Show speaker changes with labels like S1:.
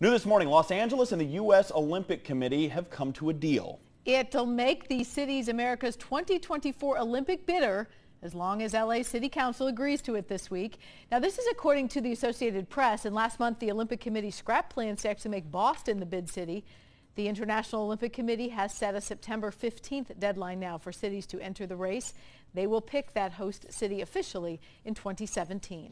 S1: New this morning, Los Angeles and the U.S. Olympic Committee have come to a deal.
S2: It'll make the city's America's 2024 Olympic bidder as long as LA City Council agrees to it this week. Now, this is according to the Associated Press, and last month the Olympic Committee scrapped plans to actually make Boston the bid city. The International Olympic Committee has set a September 15th deadline now for cities to enter the race. They will pick that host city officially in 2017.